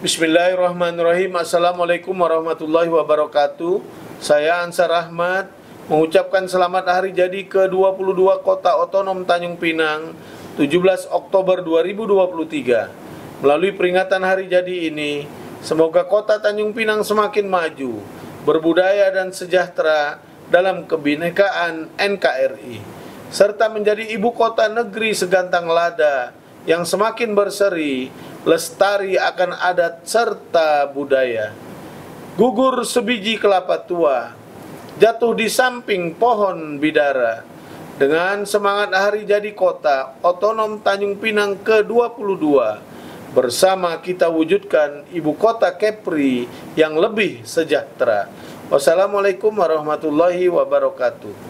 Bismillahirrahmanirrahim. Assalamualaikum warahmatullahi wabarakatuh. Saya Ansar Ahmad mengucapkan selamat hari jadi ke-22 Kota Otonom Tanjung Pinang 17 Oktober 2023. Melalui peringatan hari jadi ini, semoga Kota Tanjung Pinang semakin maju, berbudaya dan sejahtera dalam kebinekaan NKRI serta menjadi ibu kota negeri segantang lada yang semakin berseri lestari akan adat serta budaya. Gugur sebiji kelapa tua, jatuh di samping pohon bidara. Dengan semangat hari jadi kota otonom Tanjung Pinang ke-22, bersama kita wujudkan ibu kota Kepri yang lebih sejahtera. Wassalamualaikum warahmatullahi wabarakatuh.